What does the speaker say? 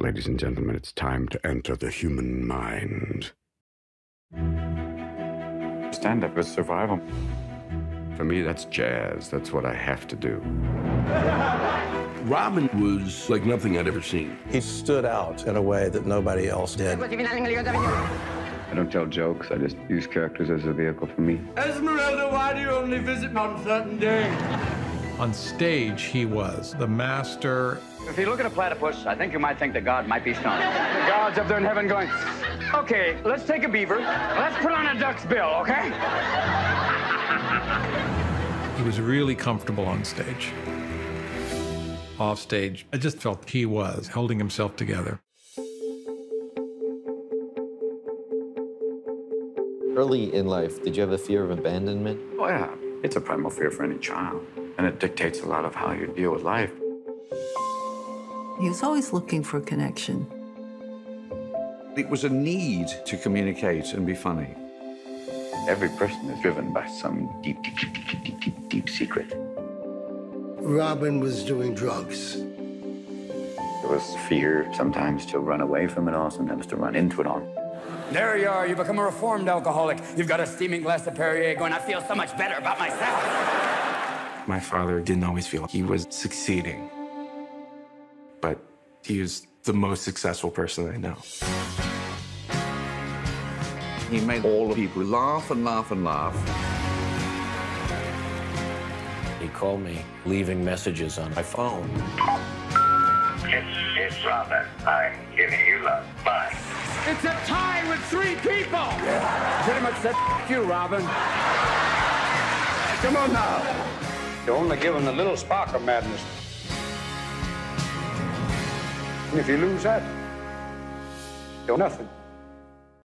Ladies and gentlemen, it's time to enter the human mind. Stand up is survival. For me, that's jazz. That's what I have to do. Robin was like nothing I'd ever seen. He stood out in a way that nobody else did. I don't tell jokes. I just use characters as a vehicle for me. Esmeralda, why do you only visit on certain days? On stage, he was the master. If you look at a platypus, I think you might think that God might be stoned. The God's up there in heaven going, okay, let's take a beaver. Let's put on a duck's bill, okay? He was really comfortable on stage. Off stage, I just felt he was holding himself together. Early in life, did you have a fear of abandonment? Oh, yeah. It's a primal fear for any child. And it dictates a lot of how you deal with life. He was always looking for connection. It was a need to communicate and be funny. Every person is driven by some deep, deep, deep, deep, deep, deep, deep secret. Robin was doing drugs. There was fear sometimes to run away from it all, sometimes to run into it all. There you are. You become a reformed alcoholic. You've got a steaming glass of Perrier going, I feel so much better about myself. My father didn't always feel he was succeeding, but he was the most successful person I know. He made all the people laugh and laugh and laugh. He called me, leaving messages on my phone. It's, it's Robin. I'm giving you love. Bye. It's a tie with three people. Yeah. Pretty much said you, Robin. Come on now. You only give him a little spark of madness. And if you lose that, you're nothing.